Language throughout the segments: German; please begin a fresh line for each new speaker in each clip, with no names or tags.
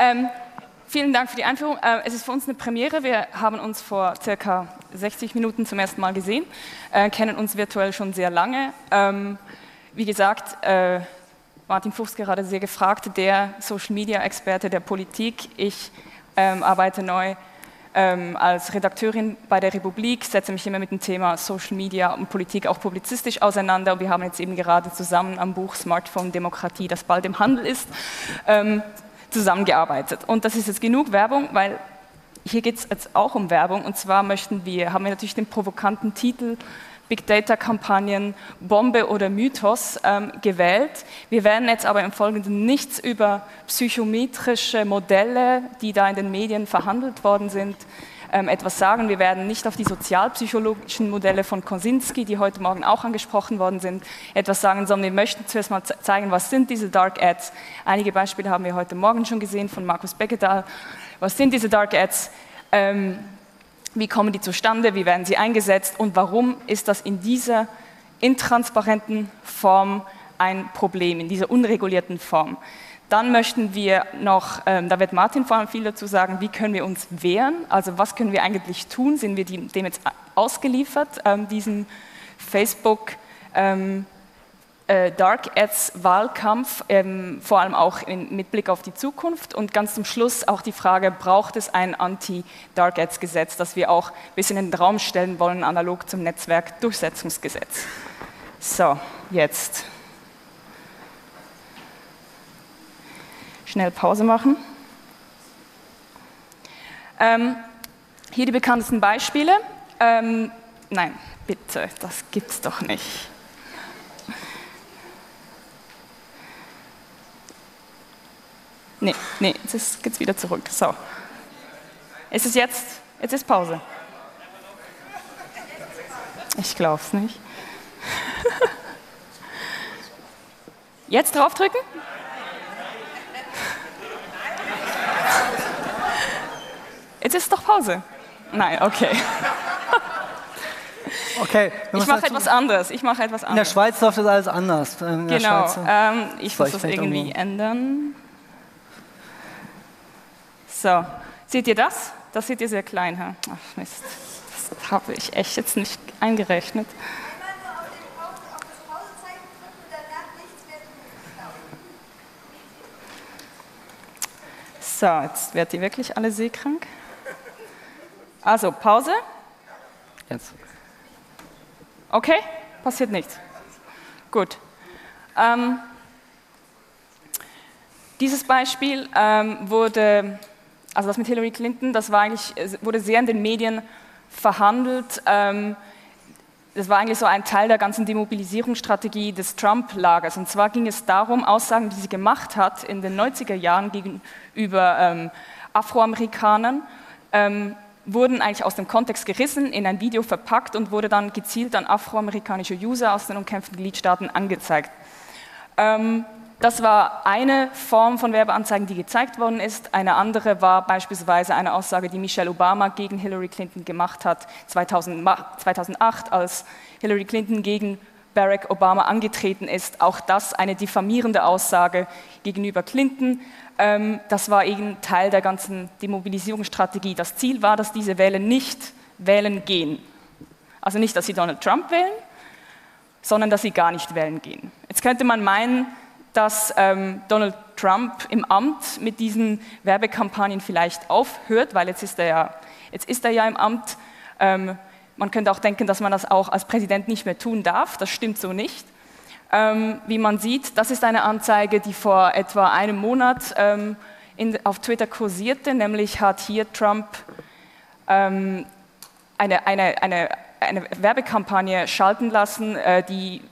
Ähm, vielen Dank für die Einführung. Äh, es ist für uns eine Premiere. Wir haben uns vor circa 60 Minuten zum ersten Mal gesehen, äh, kennen uns virtuell schon sehr lange. Ähm, wie gesagt, äh, Martin Fuchs gerade sehr gefragt, der Social-Media-Experte der Politik. Ich ähm, arbeite neu ähm, als Redakteurin bei der Republik, setze mich immer mit dem Thema Social Media und Politik auch publizistisch auseinander. Und wir haben jetzt eben gerade zusammen am Buch Smartphone Demokratie, das bald im Handel ist, ähm, zusammengearbeitet. Und das ist jetzt genug Werbung, weil hier geht es jetzt auch um Werbung. Und zwar möchten wir, haben wir natürlich den provokanten Titel Big Data-Kampagnen Bombe oder Mythos ähm, gewählt. Wir werden jetzt aber im Folgenden nichts über psychometrische Modelle, die da in den Medien verhandelt worden sind, etwas sagen. Wir werden nicht auf die sozialpsychologischen Modelle von Kosinski, die heute Morgen auch angesprochen worden sind, etwas sagen, sondern wir möchten zuerst mal zeigen, was sind diese Dark Ads. Einige Beispiele haben wir heute Morgen schon gesehen von Markus Beckedahl. Was sind diese Dark Ads? Ähm, wie kommen die zustande? Wie werden sie eingesetzt? Und warum ist das in dieser intransparenten Form ein Problem, in dieser unregulierten Form? Dann möchten wir noch, ähm, da wird Martin vor allem viel dazu sagen, wie können wir uns wehren? Also was können wir eigentlich tun? Sind wir dem jetzt ausgeliefert, ähm, diesem Facebook? Ähm, äh, Dark Ads Wahlkampf, ähm, vor allem auch in, mit Blick auf die Zukunft. Und ganz zum Schluss auch die Frage, braucht es ein Anti-Dark Ads Gesetz, das wir auch ein bisschen in den Raum stellen wollen, analog zum Netzwerkdurchsetzungsgesetz. So, jetzt. Schnell Pause machen. Ähm, hier die bekanntesten Beispiele. Ähm, nein, bitte, das gibt's doch nicht. Nee, nee, jetzt geht's wieder zurück. So. Ist es jetzt? Jetzt ist Pause. Ich glaub's nicht. Jetzt draufdrücken? Jetzt ist doch Pause. Nein, okay.
Okay.
Ich mache etwas anderes. Ich mache etwas anderes.
In der Schweiz läuft das alles anders.
genau. Ähm, ich muss das irgendwie ändern. So, seht ihr das? Das seht ihr sehr klein. Hä? Ach Mist, das habe ich echt jetzt nicht eingerechnet. So, jetzt werdet ihr wirklich alle seekrank. Also, Pause.
Jetzt.
Okay, passiert nichts. Gut. Ähm, dieses Beispiel ähm, wurde also das mit Hillary Clinton, das war eigentlich, wurde sehr in den Medien verhandelt. Ähm, das war eigentlich so ein Teil der ganzen Demobilisierungsstrategie des Trump-Lagers. Und zwar ging es darum, Aussagen, die sie gemacht hat in den 90er Jahren gegenüber ähm, Afroamerikanern, ähm, wurden eigentlich aus dem Kontext gerissen, in ein Video verpackt und wurde dann gezielt an afroamerikanische User aus den umkämpften Gliedstaaten angezeigt. Ähm, das war eine Form von Werbeanzeigen, die gezeigt worden ist. Eine andere war beispielsweise eine Aussage, die Michelle Obama gegen Hillary Clinton gemacht hat 2008, als Hillary Clinton gegen Barack Obama angetreten ist. Auch das eine diffamierende Aussage gegenüber Clinton. Ähm, das war eben Teil der ganzen Demobilisierungsstrategie. Das Ziel war, dass diese Wähler nicht wählen gehen. Also nicht, dass sie Donald Trump wählen, sondern dass sie gar nicht wählen gehen. Jetzt könnte man meinen, dass ähm, Donald Trump im Amt mit diesen Werbekampagnen vielleicht aufhört, weil jetzt ist er ja, jetzt ist er ja im Amt. Ähm, man könnte auch denken, dass man das auch als Präsident nicht mehr tun darf. Das stimmt so nicht. Ähm, wie man sieht, das ist eine Anzeige, die vor etwa einem Monat ähm, in, auf Twitter kursierte, nämlich hat hier Trump ähm, eine, eine, eine, eine Werbekampagne schalten lassen, äh, die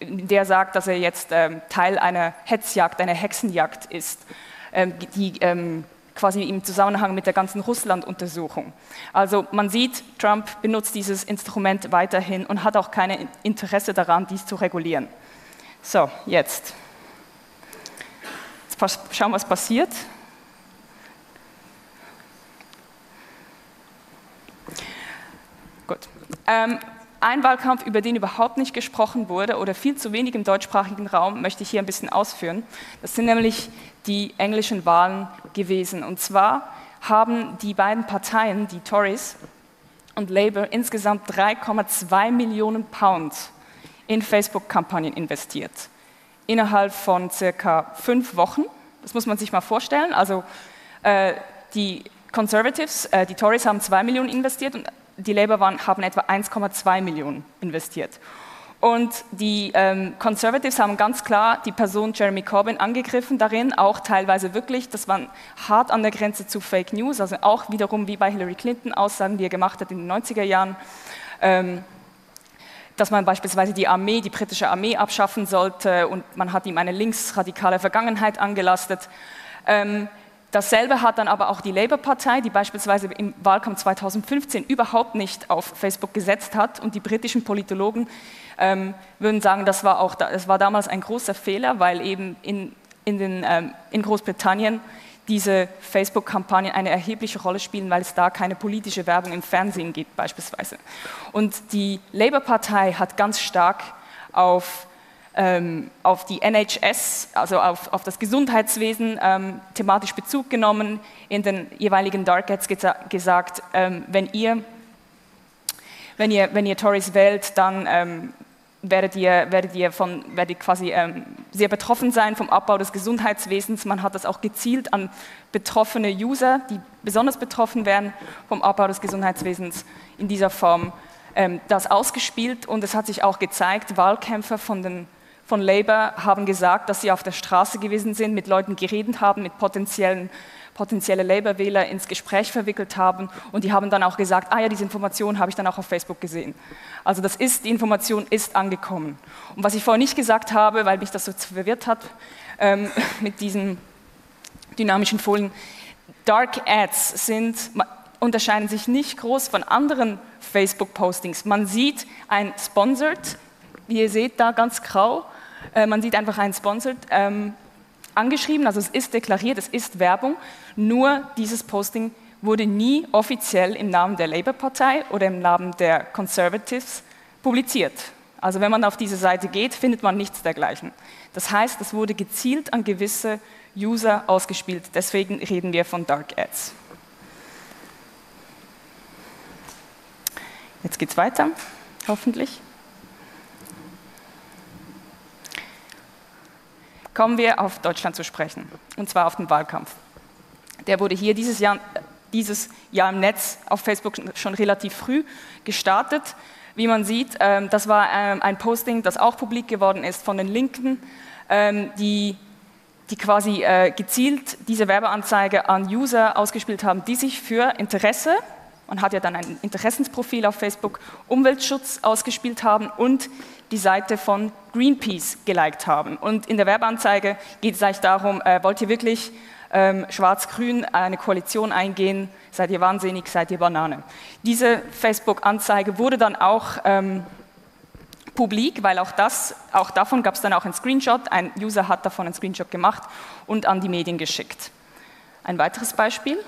der sagt, dass er jetzt ähm, Teil einer Hetzjagd, einer Hexenjagd ist, ähm, die ähm, quasi im Zusammenhang mit der ganzen Russland-Untersuchung. Also man sieht, Trump benutzt dieses Instrument weiterhin und hat auch kein Interesse daran, dies zu regulieren. So, jetzt. Jetzt schauen, was passiert. Gut. Ähm, ein Wahlkampf, über den überhaupt nicht gesprochen wurde oder viel zu wenig im deutschsprachigen Raum, möchte ich hier ein bisschen ausführen. Das sind nämlich die englischen Wahlen gewesen. Und zwar haben die beiden Parteien, die Tories und Labour, insgesamt 3,2 Millionen Pound in Facebook-Kampagnen investiert. Innerhalb von circa fünf Wochen. Das muss man sich mal vorstellen. Also äh, die Conservatives, äh, die Tories haben 2 Millionen investiert und die Labour waren, haben etwa 1,2 Millionen investiert. Und die ähm, Conservatives haben ganz klar die Person Jeremy Corbyn angegriffen darin, auch teilweise wirklich, das war hart an der Grenze zu Fake News, also auch wiederum wie bei Hillary Clinton Aussagen, die er gemacht hat in den 90er Jahren, ähm, dass man beispielsweise die Armee, die britische Armee abschaffen sollte und man hat ihm eine linksradikale Vergangenheit angelastet. Ähm, Dasselbe hat dann aber auch die Labour-Partei, die beispielsweise im Wahlkampf 2015 überhaupt nicht auf Facebook gesetzt hat. Und die britischen Politologen ähm, würden sagen, das war, auch, das war damals ein großer Fehler, weil eben in, in, den, ähm, in Großbritannien diese Facebook-Kampagnen eine erhebliche Rolle spielen, weil es da keine politische Werbung im Fernsehen gibt beispielsweise. Und die Labour-Partei hat ganz stark auf ähm, auf die NHS, also auf, auf das Gesundheitswesen, ähm, thematisch Bezug genommen, in den jeweiligen Darkets gesa gesagt, ähm, wenn, ihr, wenn, ihr, wenn ihr Tories wählt, dann ähm, werdet ihr, werdet ihr, von, werdet quasi ähm, sehr betroffen sein vom Abbau des Gesundheitswesens. Man hat das auch gezielt an betroffene User, die besonders betroffen wären vom Abbau des Gesundheitswesens in dieser Form, ähm, das ausgespielt und es hat sich auch gezeigt, Wahlkämpfer von den von Labour haben gesagt, dass sie auf der Straße gewesen sind, mit Leuten geredet haben, mit potenziellen potenzielle Labour-Wähler ins Gespräch verwickelt haben und die haben dann auch gesagt, ah ja, diese Information habe ich dann auch auf Facebook gesehen. Also das ist, die Information ist angekommen. Und was ich vorher nicht gesagt habe, weil mich das so verwirrt hat ähm, mit diesen dynamischen Folien, Dark Ads sind, unterscheiden sich nicht groß von anderen Facebook-Postings. Man sieht ein Sponsored, wie ihr seht da ganz grau, äh, man sieht einfach ein Sponsored ähm, angeschrieben, also es ist deklariert, es ist Werbung, nur dieses Posting wurde nie offiziell im Namen der Labour-Partei oder im Namen der Conservatives publiziert. Also wenn man auf diese Seite geht, findet man nichts dergleichen. Das heißt, es wurde gezielt an gewisse User ausgespielt. Deswegen reden wir von Dark Ads. Jetzt geht es weiter, hoffentlich. Kommen wir auf Deutschland zu sprechen, und zwar auf den Wahlkampf. Der wurde hier dieses Jahr, dieses Jahr im Netz auf Facebook schon relativ früh gestartet. Wie man sieht, ähm, das war ähm, ein Posting, das auch publik geworden ist von den Linken, ähm, die, die quasi äh, gezielt diese Werbeanzeige an User ausgespielt haben, die sich für Interesse, man hat ja dann ein Interessensprofil auf Facebook, Umweltschutz ausgespielt haben und die Seite von Greenpeace geliked haben. Und in der Werbeanzeige geht es eigentlich darum, äh, wollt ihr wirklich ähm, schwarz-grün eine Koalition eingehen, seid ihr wahnsinnig, seid ihr Banane. Diese Facebook-Anzeige wurde dann auch ähm, publik, weil auch, das, auch davon gab es dann auch einen Screenshot, ein User hat davon einen Screenshot gemacht und an die Medien geschickt. Ein weiteres Beispiel.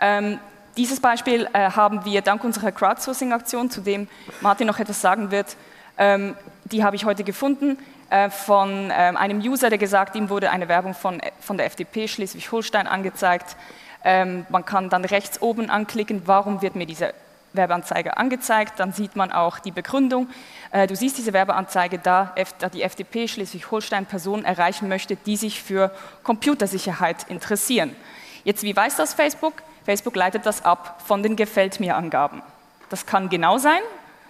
Ähm, dieses Beispiel äh, haben wir dank unserer Crowdsourcing-Aktion, zu dem Martin noch etwas sagen wird, ähm, die habe ich heute gefunden, äh, von ähm, einem User, der gesagt, ihm wurde eine Werbung von, von der FDP Schleswig-Holstein angezeigt. Ähm, man kann dann rechts oben anklicken, warum wird mir diese Werbeanzeige angezeigt, dann sieht man auch die Begründung. Äh, du siehst diese Werbeanzeige da, da die FDP Schleswig-Holstein Personen erreichen möchte, die sich für Computersicherheit interessieren. Jetzt, wie weiß das Facebook? Facebook leitet das ab von den Gefällt mir Angaben. Das kann genau sein,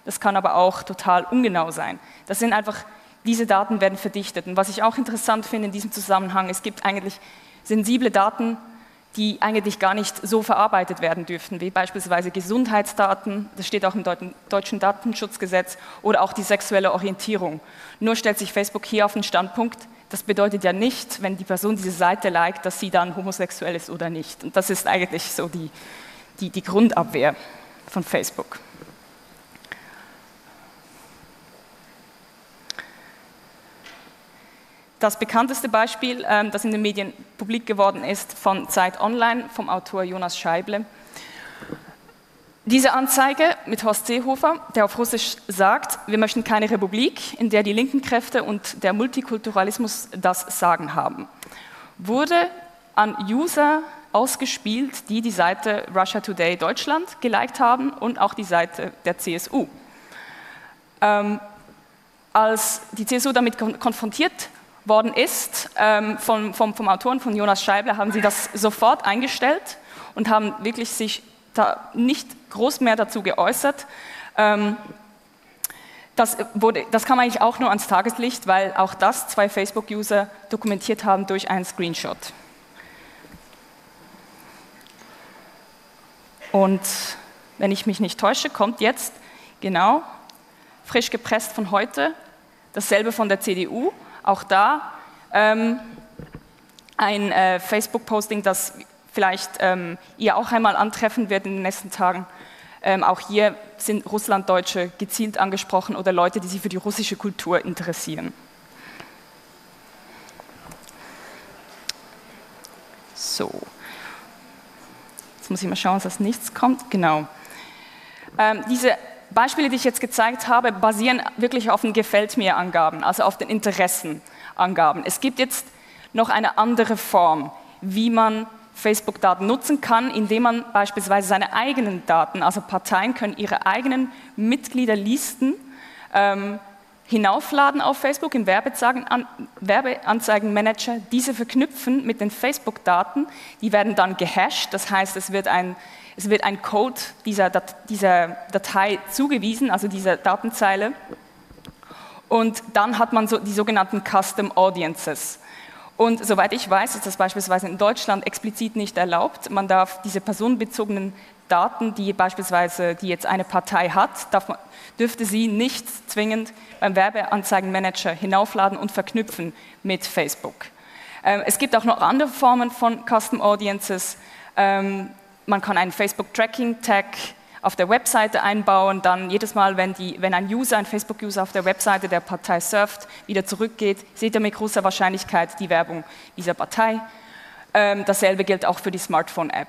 das kann aber auch total ungenau sein. Das sind einfach, diese Daten werden verdichtet. Und was ich auch interessant finde in diesem Zusammenhang, es gibt eigentlich sensible Daten, die eigentlich gar nicht so verarbeitet werden dürften, wie beispielsweise Gesundheitsdaten, das steht auch im deutschen Datenschutzgesetz, oder auch die sexuelle Orientierung. Nur stellt sich Facebook hier auf den Standpunkt, das bedeutet ja nicht, wenn die Person diese Seite liked, dass sie dann homosexuell ist oder nicht. Und das ist eigentlich so die, die, die Grundabwehr von Facebook. das bekannteste Beispiel, ähm, das in den Medien publik geworden ist, von Zeit Online, vom Autor Jonas Scheible. Diese Anzeige mit Horst Seehofer, der auf Russisch sagt, wir möchten keine Republik, in der die linken Kräfte und der Multikulturalismus das Sagen haben, wurde an User ausgespielt, die die Seite Russia Today Deutschland geliked haben und auch die Seite der CSU. Ähm, als die CSU damit konfrontiert worden ist ähm, vom, vom, vom Autoren von Jonas Scheible, haben sie das sofort eingestellt und haben wirklich sich da nicht groß mehr dazu geäußert. Ähm, das, wurde, das kam eigentlich auch nur ans Tageslicht, weil auch das zwei Facebook-User dokumentiert haben durch einen Screenshot. Und wenn ich mich nicht täusche, kommt jetzt genau frisch gepresst von heute dasselbe von der CDU. Auch da ähm, ein äh, Facebook-Posting, das vielleicht ähm, ihr auch einmal antreffen wird in den nächsten Tagen. Ähm, auch hier sind Russlanddeutsche gezielt angesprochen oder Leute, die sich für die russische Kultur interessieren. So. Jetzt muss ich mal schauen, dass das nichts kommt. Genau. Ähm, diese Beispiele, die ich jetzt gezeigt habe, basieren wirklich auf den Gefällt mir Angaben, also auf den Interessenangaben. Es gibt jetzt noch eine andere Form, wie man Facebook-Daten nutzen kann, indem man beispielsweise seine eigenen Daten, also Parteien können ihre eigenen Mitgliederlisten ähm, hinaufladen auf Facebook im Werbeanzeigenmanager, diese verknüpfen mit den Facebook-Daten, die werden dann gehasht, das heißt, es wird ein es wird ein Code dieser, Dat dieser Datei zugewiesen, also dieser Datenzeile. Und dann hat man so die sogenannten Custom Audiences. Und soweit ich weiß, ist das beispielsweise in Deutschland explizit nicht erlaubt. Man darf diese personenbezogenen Daten, die beispielsweise die jetzt eine Partei hat, man, dürfte sie nicht zwingend beim Werbeanzeigenmanager hinaufladen und verknüpfen mit Facebook. Ähm, es gibt auch noch andere Formen von Custom Audiences. Ähm, man kann einen Facebook-Tracking-Tag auf der Webseite einbauen, dann jedes Mal, wenn, die, wenn ein User, ein Facebook-User auf der Webseite der Partei surft, wieder zurückgeht, seht ihr mit großer Wahrscheinlichkeit die Werbung dieser Partei. Ähm, dasselbe gilt auch für die Smartphone-App.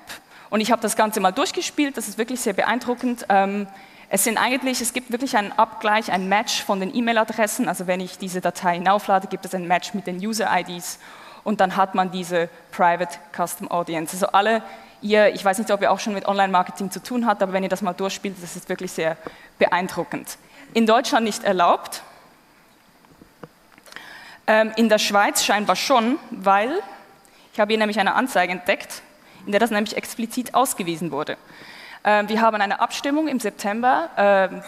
Und ich habe das Ganze mal durchgespielt, das ist wirklich sehr beeindruckend. Ähm, es sind eigentlich, es gibt wirklich einen Abgleich, ein Match von den E-Mail-Adressen. Also wenn ich diese Datei hinauflade, gibt es ein Match mit den User-IDs und dann hat man diese Private Custom Audience. Also alle ihr, ich weiß nicht, ob ihr auch schon mit Online-Marketing zu tun habt, aber wenn ihr das mal durchspielt, das ist wirklich sehr beeindruckend. In Deutschland nicht erlaubt, ähm, in der Schweiz scheinbar schon, weil ich habe hier nämlich eine Anzeige entdeckt, in der das nämlich explizit ausgewiesen wurde. Ähm, wir haben eine Abstimmung im September,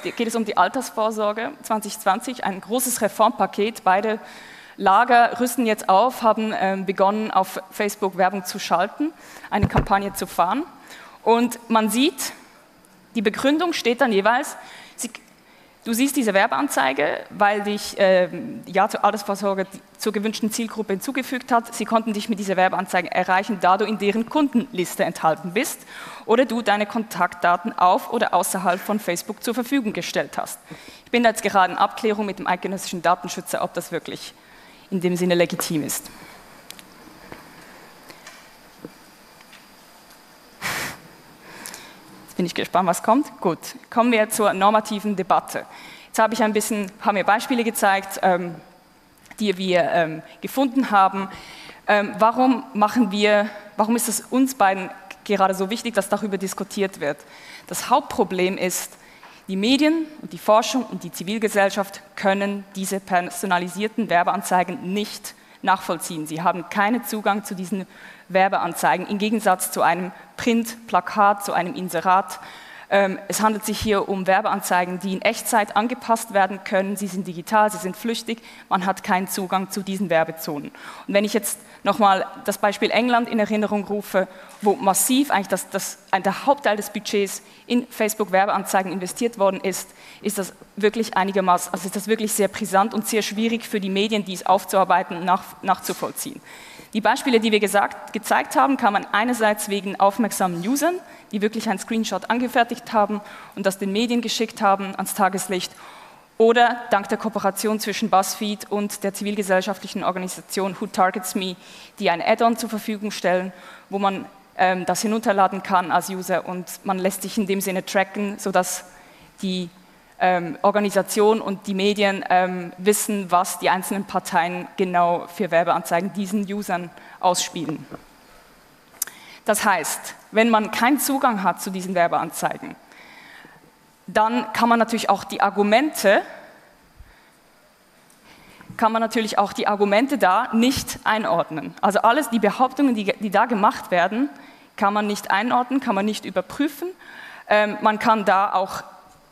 äh, geht es um die Altersvorsorge 2020, ein großes Reformpaket, beide Lager rüsten jetzt auf, haben ähm, begonnen, auf Facebook Werbung zu schalten, eine Kampagne zu fahren. Und man sieht, die Begründung steht dann jeweils, du siehst diese Werbeanzeige, weil dich äh, Ja zur Altersvorsorge zur gewünschten Zielgruppe hinzugefügt hat. Sie konnten dich mit dieser Werbeanzeige erreichen, da du in deren Kundenliste enthalten bist oder du deine Kontaktdaten auf oder außerhalb von Facebook zur Verfügung gestellt hast. Ich bin jetzt gerade in Abklärung mit dem eidgenössischen Datenschützer, ob das wirklich in dem Sinne legitim ist. Jetzt bin ich gespannt, was kommt. Gut, kommen wir zur normativen Debatte. Jetzt habe ich ein bisschen, haben wir Beispiele gezeigt, ähm, die wir ähm, gefunden haben. Ähm, warum machen wir, warum ist es uns beiden gerade so wichtig, dass darüber diskutiert wird? Das Hauptproblem ist, die Medien und die Forschung und die Zivilgesellschaft können diese personalisierten Werbeanzeigen nicht nachvollziehen. Sie haben keinen Zugang zu diesen Werbeanzeigen im Gegensatz zu einem Printplakat, zu einem Inserat ähm, es handelt sich hier um Werbeanzeigen, die in Echtzeit angepasst werden können. Sie sind digital, sie sind flüchtig, man hat keinen Zugang zu diesen Werbezonen. Und wenn ich jetzt nochmal das Beispiel England in Erinnerung rufe, wo massiv eigentlich das, das, der Hauptteil des Budgets in Facebook-Werbeanzeigen investiert worden ist, ist das wirklich einigermaßen, also ist das wirklich sehr brisant und sehr schwierig für die Medien, dies aufzuarbeiten und nach, nachzuvollziehen. Die Beispiele, die wir gesagt, gezeigt haben, kann man einerseits wegen aufmerksamen Usern, die wirklich einen Screenshot angefertigt haben und das den Medien geschickt haben ans Tageslicht, oder dank der Kooperation zwischen BuzzFeed und der zivilgesellschaftlichen Organisation Who Targets Me, die ein Add-on zur Verfügung stellen, wo man ähm, das hinunterladen kann als User und man lässt sich in dem Sinne tracken, sodass die ähm, Organisation und die Medien ähm, wissen, was die einzelnen Parteien genau für Werbeanzeigen diesen Usern ausspielen. Das heißt, wenn man keinen Zugang hat zu diesen Werbeanzeigen, dann kann man natürlich auch die Argumente, kann man natürlich auch die Argumente da nicht einordnen. Also alles, die Behauptungen, die, die da gemacht werden, kann man nicht einordnen, kann man nicht überprüfen. Ähm, man kann da auch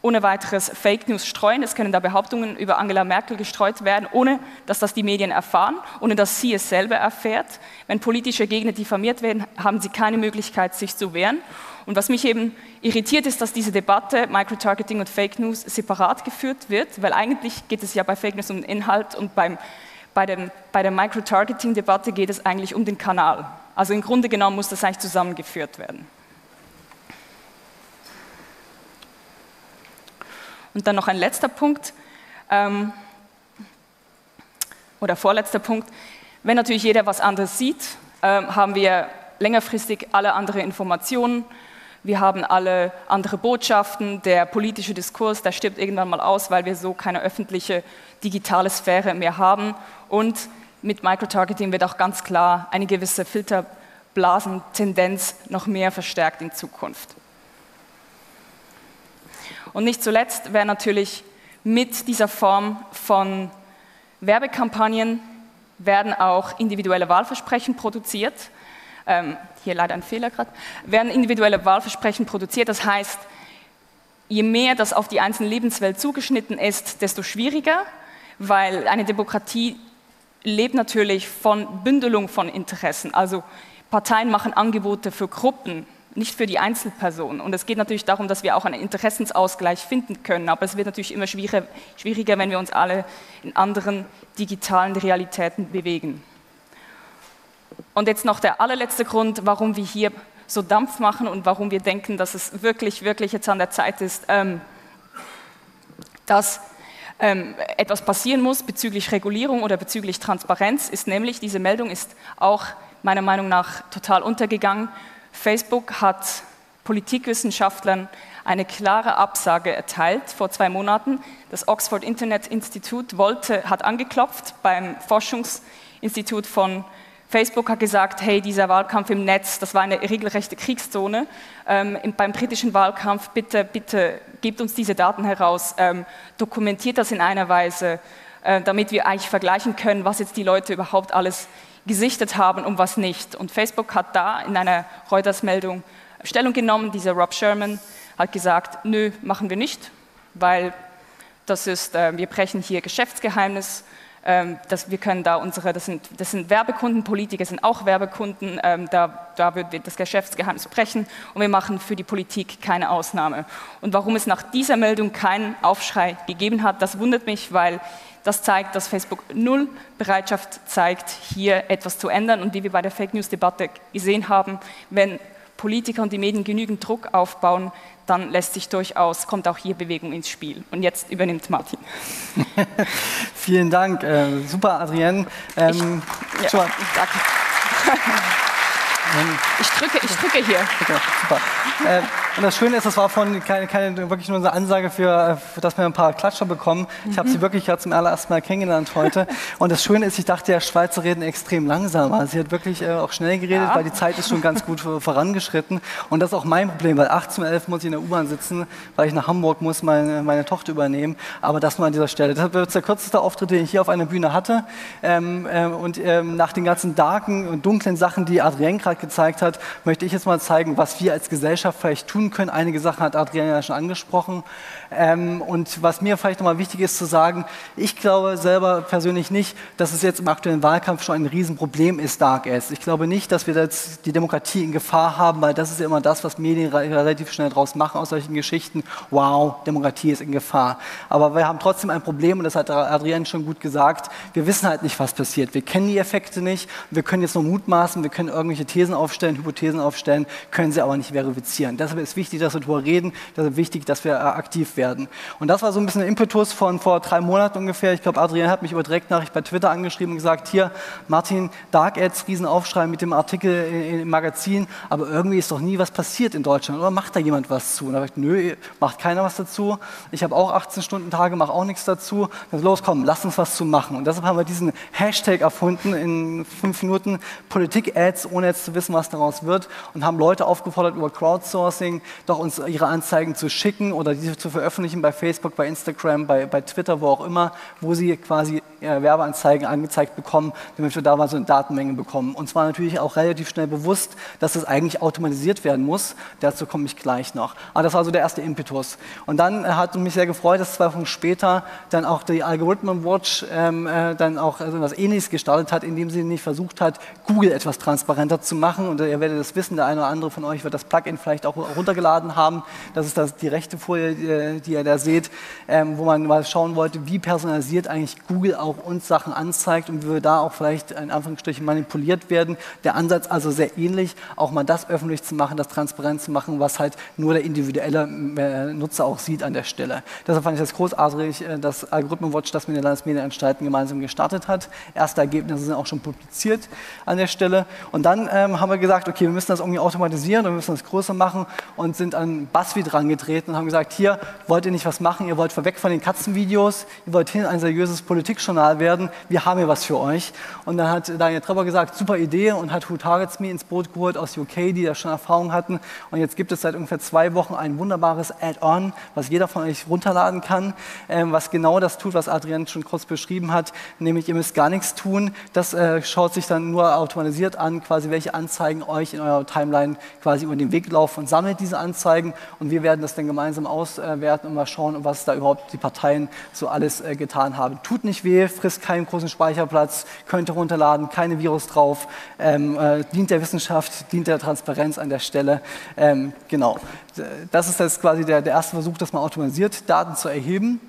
ohne weiteres Fake News streuen. Es können da Behauptungen über Angela Merkel gestreut werden, ohne dass das die Medien erfahren, ohne dass sie es selber erfährt. Wenn politische Gegner diffamiert werden, haben sie keine Möglichkeit, sich zu wehren. Und was mich eben irritiert, ist, dass diese Debatte Microtargeting und Fake News separat geführt wird, weil eigentlich geht es ja bei Fake News um den Inhalt und beim, bei, dem, bei der Microtargeting-Debatte geht es eigentlich um den Kanal. Also im Grunde genommen muss das eigentlich zusammengeführt werden. Und dann noch ein letzter Punkt, ähm, oder vorletzter Punkt. Wenn natürlich jeder was anderes sieht, ähm, haben wir längerfristig alle andere Informationen, wir haben alle andere Botschaften, der politische Diskurs, der stirbt irgendwann mal aus, weil wir so keine öffentliche digitale Sphäre mehr haben. Und mit Microtargeting wird auch ganz klar eine gewisse Filterblasentendenz noch mehr verstärkt in Zukunft. Und nicht zuletzt wäre natürlich mit dieser Form von Werbekampagnen werden auch individuelle Wahlversprechen produziert. Ähm, hier leider ein Fehler gerade. Werden individuelle Wahlversprechen produziert. Das heißt, je mehr das auf die einzelne Lebenswelt zugeschnitten ist, desto schwieriger, weil eine Demokratie lebt natürlich von Bündelung von Interessen. Also Parteien machen Angebote für Gruppen, nicht für die Einzelperson. Und es geht natürlich darum, dass wir auch einen Interessensausgleich finden können. Aber es wird natürlich immer schwieriger wenn wir uns alle in anderen digitalen Realitäten bewegen. Und jetzt noch der allerletzte Grund, warum wir hier so Dampf machen und warum wir denken, dass es wirklich, wirklich jetzt an der Zeit ist, ähm, dass ähm, etwas passieren muss bezüglich Regulierung oder bezüglich Transparenz, ist nämlich, diese Meldung ist auch meiner Meinung nach total untergegangen. Facebook hat Politikwissenschaftlern eine klare Absage erteilt vor zwei Monaten. Das Oxford Internet Institute wollte, hat angeklopft beim Forschungsinstitut von Facebook hat gesagt, hey, dieser Wahlkampf im Netz, das war eine regelrechte Kriegszone. Ähm, beim britischen Wahlkampf, bitte, bitte gebt uns diese Daten heraus, ähm, dokumentiert das in einer Weise, äh, damit wir eigentlich vergleichen können, was jetzt die Leute überhaupt alles gesichtet haben und was nicht. Und Facebook hat da in einer Reuters-Meldung Stellung genommen. Dieser Rob Sherman hat gesagt, nö, machen wir nicht, weil das ist, äh, wir brechen hier Geschäftsgeheimnis. Ähm, dass wir können da unsere, das sind, das sind Werbekunden, Politiker sind auch Werbekunden, ähm, da, da wird das Geschäftsgeheimnis brechen und wir machen für die Politik keine Ausnahme. Und warum es nach dieser Meldung keinen Aufschrei gegeben hat, das wundert mich, weil das zeigt, dass Facebook null Bereitschaft zeigt, hier etwas zu ändern. Und wie wir bei der Fake News-Debatte gesehen haben, wenn Politiker und die Medien genügend Druck aufbauen, dann lässt sich durchaus, kommt auch hier Bewegung ins Spiel. Und jetzt übernimmt Martin.
Vielen Dank, äh, super Adrienne. Ähm,
ich, ja, danke. Ich drücke, ich drücke hier. Okay, super.
Äh, und das Schöne ist, das war von keine, keine wirklich nur eine Ansage für, für dass wir ein paar Klatscher bekommen. Ich habe sie mhm. wirklich gerade zum allerersten Mal kennengelernt heute. Und das Schöne ist, ich dachte, ja, Schweizer reden extrem langsam. Also sie hat wirklich äh, auch schnell geredet, ja. weil die Zeit ist schon ganz gut vorangeschritten. Und das ist auch mein Problem, weil 18 um 11 muss ich in der U-Bahn sitzen, weil ich nach Hamburg muss meine, meine Tochter übernehmen. Aber das nur an dieser Stelle. Das wird der kürzeste Auftritt, den ich hier auf einer Bühne hatte. Ähm, ähm, und ähm, nach den ganzen darken und dunklen Sachen, die Adrienne gerade gezeigt hat, möchte ich jetzt mal zeigen, was wir als Gesellschaft vielleicht tun können. Einige Sachen hat Adrian ja schon angesprochen. Ähm, und was mir vielleicht nochmal wichtig ist zu sagen, ich glaube selber persönlich nicht, dass es jetzt im aktuellen Wahlkampf schon ein Riesenproblem ist, Dark Ads. Ich glaube nicht, dass wir jetzt die Demokratie in Gefahr haben, weil das ist ja immer das, was Medien relativ schnell draus machen aus solchen Geschichten. Wow, Demokratie ist in Gefahr. Aber wir haben trotzdem ein Problem und das hat Adrian schon gut gesagt. Wir wissen halt nicht, was passiert. Wir kennen die Effekte nicht. Wir können jetzt nur mutmaßen, wir können irgendwelche Thesen aufstellen, Hypothesen aufstellen, können sie aber nicht verifizieren. Deshalb ist wichtig, dass wir darüber reden, deshalb ist wichtig, dass wir äh, aktiv werden. Und das war so ein bisschen ein Impetus von vor drei Monaten ungefähr. Ich glaube, Adrian hat mich über Direktnachricht bei Twitter angeschrieben und gesagt, hier, Martin, Dark Ads, Riesenaufschrei mit dem Artikel im Magazin, aber irgendwie ist doch nie was passiert in Deutschland. Oder macht da jemand was zu? Und da habe ich nö, macht keiner was dazu. Ich habe auch 18 Stunden Tage, mache auch nichts dazu. Dann los, komm, lass uns was zu machen. Und deshalb haben wir diesen Hashtag erfunden in fünf Minuten, Politik-Ads, ohne jetzt zu wissen, was daraus wird. Und haben Leute aufgefordert, über Crowdsourcing doch uns ihre Anzeigen zu schicken oder diese zu veröffentlichen bei Facebook, bei Instagram, bei, bei Twitter, wo auch immer, wo sie quasi äh, Werbeanzeigen angezeigt bekommen, damit wir da mal so eine Datenmenge bekommen. Und zwar natürlich auch relativ schnell bewusst, dass es eigentlich automatisiert werden muss. Dazu komme ich gleich noch. Aber das war so der erste Impetus. Und dann äh, hat mich sehr gefreut, dass zwei Wochen später dann auch die Algorithmen Watch ähm, äh, dann auch etwas Ähnliches gestartet hat, indem sie nicht versucht hat, Google etwas transparenter zu machen. Und ihr werdet das wissen, der eine oder andere von euch wird das Plugin vielleicht auch runtergeladen haben. Das ist das, die rechte Folie, die, die ihr da seht, ähm, wo man mal schauen wollte, wie personalisiert eigentlich Google auch uns Sachen anzeigt und wie wir da auch vielleicht in Anführungsstrichen manipuliert werden. Der Ansatz also sehr ähnlich, auch mal das öffentlich zu machen, das transparent zu machen, was halt nur der individuelle äh, Nutzer auch sieht an der Stelle. Deshalb fand ich das großartig, äh, dass Algorithmenwatch das mit den Landesmedienanstalten gemeinsam gestartet hat. Erste Ergebnisse sind auch schon publiziert an der Stelle. Und dann ähm, haben wir gesagt, okay, wir müssen das irgendwie automatisieren und wir müssen das größer machen und sind an BuzzFeed rangetreten und haben gesagt, hier wollt ihr nicht was machen, ihr wollt weg von den Katzenvideos, ihr wollt hin ein seriöses Politikjournal werden, wir haben hier was für euch. Und dann hat Daniel Trepper gesagt, super Idee und hat Who Targets Me ins Boot geholt aus UK, die da schon Erfahrung hatten. Und jetzt gibt es seit ungefähr zwei Wochen ein wunderbares Add-on, was jeder von euch runterladen kann, ähm, was genau das tut, was Adrian schon kurz beschrieben hat, nämlich ihr müsst gar nichts tun. Das äh, schaut sich dann nur automatisiert an, quasi welche Anzeigen euch in eurer Timeline quasi über den Weg laufen und sammelt diese Anzeigen und wir werden das dann gemeinsam auswerten und mal schauen, was da überhaupt die Parteien so alles äh, getan haben. Tut nicht weh, frisst keinen großen Speicherplatz, könnt ihr runterladen, keine Virus drauf, ähm, äh, dient der Wissenschaft, dient der Transparenz an der Stelle. Ähm, genau. Das ist jetzt quasi der, der erste Versuch, das mal automatisiert Daten zu erheben.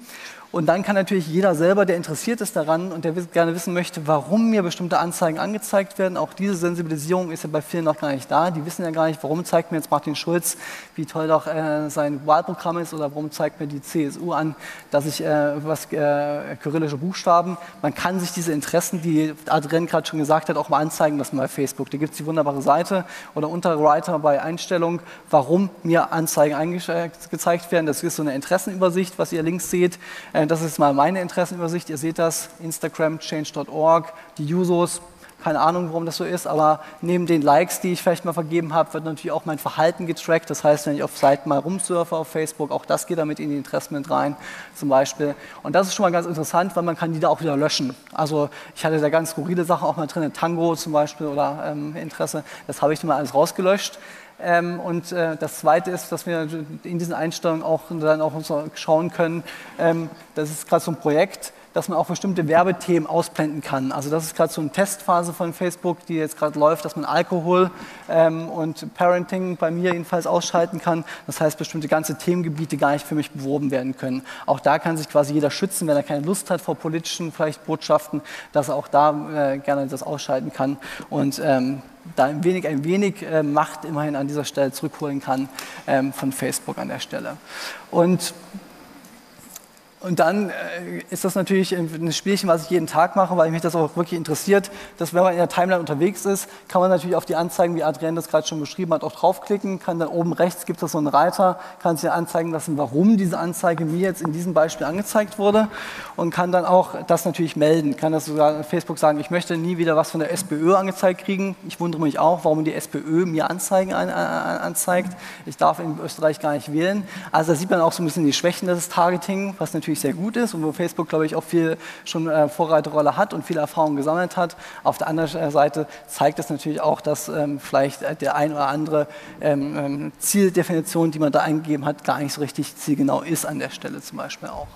Und dann kann natürlich jeder selber, der interessiert ist daran und der gerne wissen möchte, warum mir bestimmte Anzeigen angezeigt werden, auch diese Sensibilisierung ist ja bei vielen noch gar nicht da. Die wissen ja gar nicht, warum zeigt mir jetzt Martin Schulz, wie toll doch äh, sein Wahlprogramm ist oder warum zeigt mir die CSU an, dass ich äh, was äh, kyrillische Buchstaben. Man kann sich diese Interessen, die Adrian gerade schon gesagt hat, auch mal anzeigen lassen bei Facebook. Da gibt es die wunderbare Seite oder unter Writer bei Einstellung, warum mir Anzeigen angezeigt werden. Das ist so eine Interessenübersicht, was ihr links seht. Äh, äh, das ist mal meine Interessenübersicht. Ihr seht das, Instagram, change.org, die Usos, keine Ahnung, warum das so ist, aber neben den Likes, die ich vielleicht mal vergeben habe, wird natürlich auch mein Verhalten getrackt. Das heißt, wenn ich auf Seiten mal rumsurfe auf Facebook, auch das geht damit in die Interessen mit rein, zum Beispiel. Und das ist schon mal ganz interessant, weil man kann die da auch wieder löschen. Also ich hatte da ganz skurrile Sachen auch mal drin, Tango zum Beispiel oder ähm, Interesse. Das habe ich mal alles rausgelöscht. Ähm, und äh, das Zweite ist, dass wir in diesen Einstellungen auch dann auch schauen können, ähm, das ist gerade so ein Projekt, dass man auch bestimmte Werbethemen ausblenden kann. Also das ist gerade so eine Testphase von Facebook, die jetzt gerade läuft, dass man Alkohol ähm, und Parenting bei mir jedenfalls ausschalten kann. Das heißt, bestimmte ganze Themengebiete gar nicht für mich beworben werden können. Auch da kann sich quasi jeder schützen, wenn er keine Lust hat vor politischen vielleicht Botschaften, dass er auch da äh, gerne das ausschalten kann. Und ähm, da ein wenig, ein wenig äh, Macht immerhin an dieser Stelle zurückholen kann ähm, von Facebook an der Stelle. Und und dann äh, ist das natürlich ein Spielchen, was ich jeden Tag mache, weil mich das auch wirklich interessiert, dass wenn man in der Timeline unterwegs ist, kann man natürlich auf die Anzeigen, wie Adrian das gerade schon beschrieben hat, auch draufklicken, kann dann oben rechts gibt es so einen Reiter, kann sich anzeigen lassen, warum diese Anzeige mir jetzt in diesem Beispiel angezeigt wurde und kann dann auch das natürlich melden, kann das sogar Facebook sagen, ich möchte nie wieder was von der SPÖ angezeigt kriegen. Ich wundere mich auch, warum die SPÖ mir Anzeigen an, an, anzeigt. Ich darf in Österreich gar nicht wählen. Also da sieht man auch so ein bisschen die Schwächen des Targeting, was natürlich natürlich sehr gut ist und wo Facebook, glaube ich, auch viel schon äh, Vorreiterrolle hat und viel Erfahrung gesammelt hat. Auf der anderen Seite zeigt es natürlich auch, dass ähm, vielleicht der ein oder andere ähm, ähm, Zieldefinition, die man da eingegeben hat, gar nicht so richtig zielgenau ist an der Stelle zum Beispiel auch.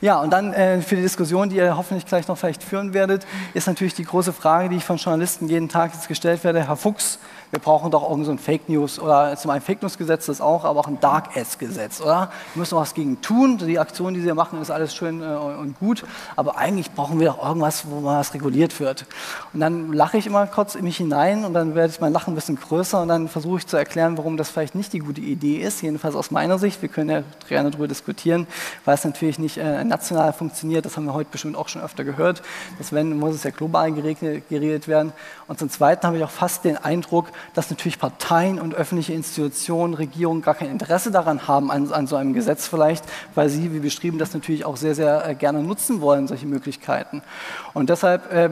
Ja, und dann äh, für die Diskussion, die ihr hoffentlich gleich noch vielleicht führen werdet, ist natürlich die große Frage, die ich von Journalisten jeden Tag jetzt gestellt werde, Herr Fuchs, wir brauchen doch irgend so ein Fake News oder zum einen Fake News Gesetz das auch, aber auch ein Dark Ads Gesetz, oder? Wir müssen was gegen tun. Die Aktion, die Sie machen, machen, ist alles schön äh, und gut, aber eigentlich brauchen wir doch irgendwas, wo mal was reguliert wird. Und dann lache ich immer kurz in mich hinein und dann werde ich mein Lachen ein bisschen größer und dann versuche ich zu erklären, warum das vielleicht nicht die gute Idee ist, jedenfalls aus meiner Sicht. Wir können ja gerne darüber diskutieren, weil es natürlich nicht äh, national funktioniert, das haben wir heute bestimmt auch schon öfter gehört. Dass wenn, muss es ja global geregelt, werden. Und zum Zweiten habe ich auch fast den Eindruck, dass natürlich Parteien und öffentliche Institutionen, Regierungen gar kein Interesse daran haben, an, an so einem Gesetz vielleicht, weil sie, wie beschrieben, das natürlich auch sehr, sehr äh, gerne nutzen wollen, solche Möglichkeiten. Und deshalb äh,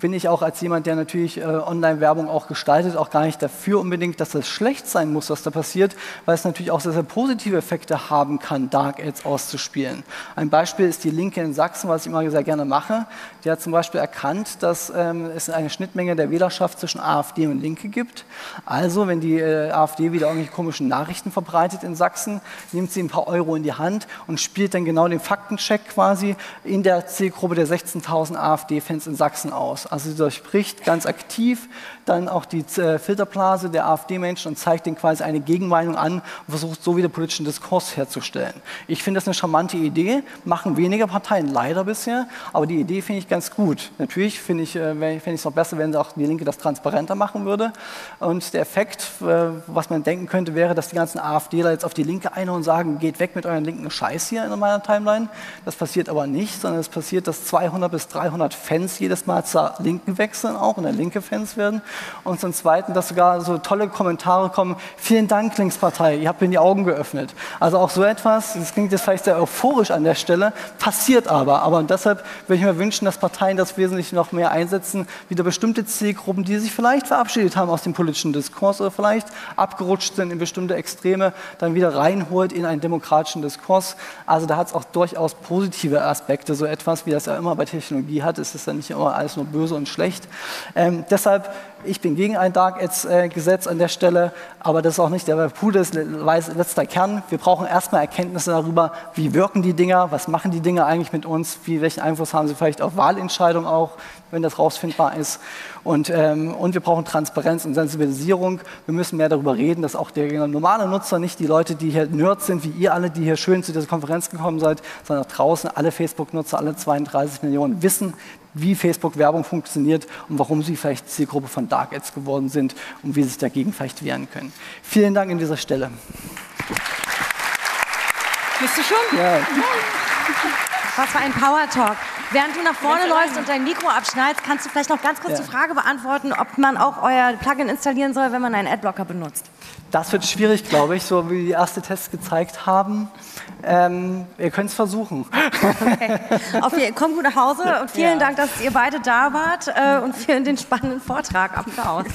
bin ich auch als jemand, der natürlich äh, Online-Werbung auch gestaltet, auch gar nicht dafür unbedingt, dass das schlecht sein muss, was da passiert, weil es natürlich auch sehr, sehr positive Effekte haben kann, Dark Ads auszuspielen. Ein Beispiel ist die Linke in Sachsen, was ich immer sehr gerne mache. Die hat zum Beispiel erkannt, dass ähm, es eine Schnittmenge der Wählerschaft zwischen AfD und Linke gibt. Also, wenn die äh, AfD wieder irgendwelche komischen Nachrichten verbreitet in Sachsen, nimmt sie ein paar Euro in die Hand und spielt dann genau den Faktencheck quasi in der Zielgruppe der 16.000 AfD-Fans in Sachsen aus. Also sie durchbricht ganz aktiv dann auch die äh, Filterblase der AfD-Menschen und zeigt ihnen quasi eine Gegenmeinung an und versucht so wieder politischen Diskurs herzustellen. Ich finde das eine charmante Idee, machen weniger Parteien leider bisher, aber die Idee finde ich ganz gut. Natürlich finde ich äh, es noch besser, wenn auch die Linke das transparenter machen würde. Und der Effekt, äh, was man denken könnte, wäre, dass die ganzen AfDler jetzt auf die Linke einhauen und sagen, geht weg mit euren linken Scheiß hier in meiner Timeline. Das passiert aber nicht, sondern es passiert, dass 200 bis 300 Fans jedes Mal zur Linken wechseln auch und der linke Fans werden. Und zum Zweiten, dass sogar so tolle Kommentare kommen, vielen Dank Linkspartei, ihr habt mir die Augen geöffnet. Also auch so etwas, das klingt jetzt vielleicht sehr euphorisch an der Stelle, passiert aber. Aber deshalb würde ich mir wünschen, dass Parteien das wesentlich noch mehr einsetzen, wieder bestimmte Zielgruppen, die sich vielleicht verabschiedet haben aus dem politischen Diskurs oder vielleicht abgerutscht sind in bestimmte Extreme, dann wieder reinholt in einen demokratischen Diskurs. Also da hat es auch durchaus positive Aspekte, so etwas, wie das ja immer bei Technologie hat. Es ist ja nicht immer alles nur böse und schlecht. Ähm, deshalb ich bin gegen ein Dark Ads-Gesetz an der Stelle, aber das ist auch nicht der Pudes letzter Kern. Wir brauchen erstmal Erkenntnisse darüber, wie wirken die Dinger, was machen die Dinger eigentlich mit uns, wie, welchen Einfluss haben sie vielleicht auf Wahlentscheidungen auch, wenn das rausfindbar ist. Und, ähm, und wir brauchen Transparenz und Sensibilisierung. Wir müssen mehr darüber reden, dass auch der normale Nutzer, nicht die Leute, die hier Nerds sind, wie ihr alle, die hier schön zu dieser Konferenz gekommen seid, sondern auch draußen alle Facebook-Nutzer, alle 32 Millionen wissen, wie Facebook-Werbung funktioniert und warum sie vielleicht Zielgruppe von Dark Ads geworden sind und wie sie sich dagegen vielleicht wehren können. Vielen Dank an dieser Stelle.
Bist du schon? Ja. Was für ein Power Talk. Während du nach vorne läufst und dein Mikro abschneidest, kannst du vielleicht noch ganz kurz ja. die Frage beantworten, ob man auch euer Plugin installieren soll, wenn man einen Adblocker benutzt.
Das wird schwierig, glaube ich, so wie die ersten Tests gezeigt haben. Ähm, ihr könnt es versuchen.
Okay. Auf jeden, kommt gut nach Hause und vielen ja. Dank, dass ihr beide da wart äh, und für den spannenden Vortrag. Applaus.